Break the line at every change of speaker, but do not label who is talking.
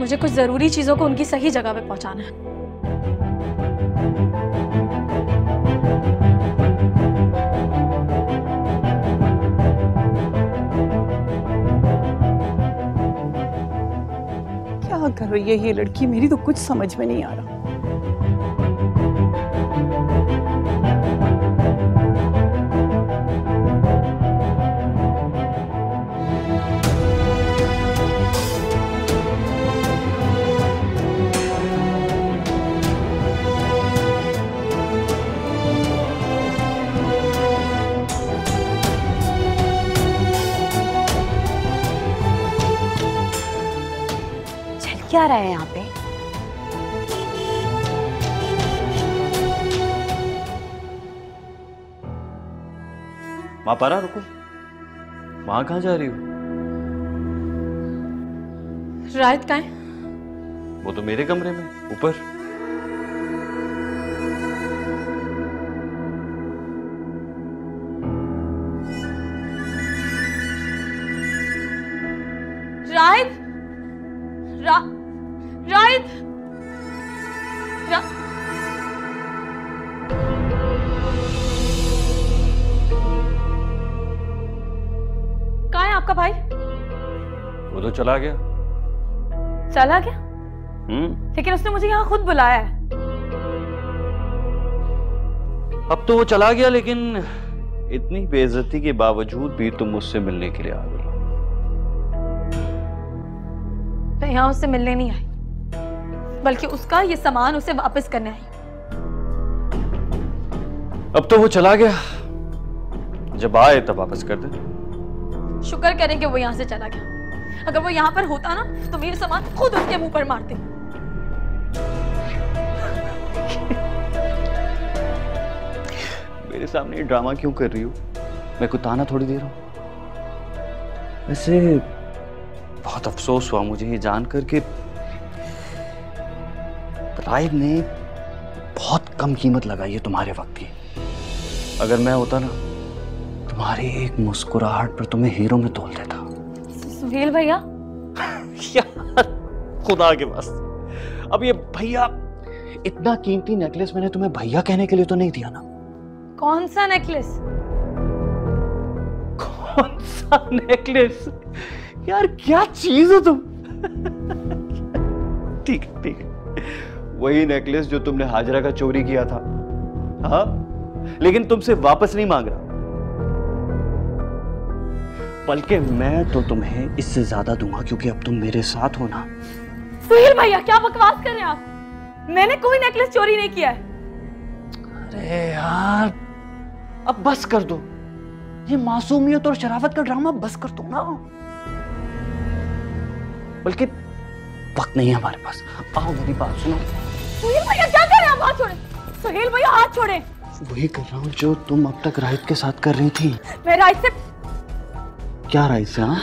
मुझे कुछ ज़रूरी चीज़ों को उनकी सही जगह पे पहुंचाना है।
क्या कर? रही है ये लड़की मेरी तो कुछ समझ में नहीं आ रहा।
क्या रहा है यहाँ पे?
वहाँ पारा रुको। वहाँ कहाँ जा रही हो?
रायत का है?
वो तो मेरे कमरे में ऊपर।
रायत रा रायत रा कहाँ है आपका भाई?
वो तो चला गया।
चला गया?
हम्म।
लेकिन उसने मुझे यहाँ खुद बुलाया है।
अब तो वो चला गया लेकिन इतनी बेइज्जती के बावजूद भी तुम मुझसे मिलने के लिए आ गई।
मैं यहाँ उससे मिलने नहीं आई। बल्कि उसका ये सामान उसे वापस करने आई
अब तो वो चला गया। जब आए तब वापस कर दे।
शुक्र करें कि वो यहाँ से चला गया। अगर वो यहाँ पर होता ना तो मेरे सामान खुद उसके मुँह पर मारते।
मेरे सामने ये ड्रामा क्यों कर रही हो? मैं कुछ ताना थोड़ी दे रहा हूँ। वैसे बहुत अफसोस हुआ मुझे ये जानकर कि राइब ने बहुत कम कीमत लगाई है तुम्हारे वक्त की। अगर मैं होता ना तुम्हारी एक मुस्कुराहट पर तुम्हें हीरो में तोल देता।
सुहेल भैया?
यार खुदा के पास अब ये भैया इतना कीमती नेकलेस मैंने तुम्हें भैया कहने के लिए तो नहीं दिया ना।
कौन सा नेकलेस
कौन सा नेकलेस यार क्या चीज़ हो तुम? ठीक है ठीक है। वही नेकलेस जो तुमने हाजरा का चोरी किया था। हाँ? लेकिन तुमसे वापस नहीं मांग रहा। बल्कि मैं तो तुम्हें इससे ज़्यादा दूँगा क्योंकि अब तुम मेरे साथ हो ना।
सुहेल भैया क्या बकवास कर रहे हैं आप? मैंने कोई नेकलेस चोरी नहीं किया है।
अरे यार अब बस कर दो। ये मासूमियत और शराफत का ड्रामा बस कर दो ना। बल्कि वक्त नहीं है हमारे पास। आओ मेरी बात सुनो।
सुहेल भैया क्या कर रहे हैं? हाथ छोड़े। सुहेल भैया हाथ छोड़े।
वही कर रहा हूँ जो तुम अब तक राहित के साथ कर रही थी।
मैं राहित से
क्या राहित से हाँ?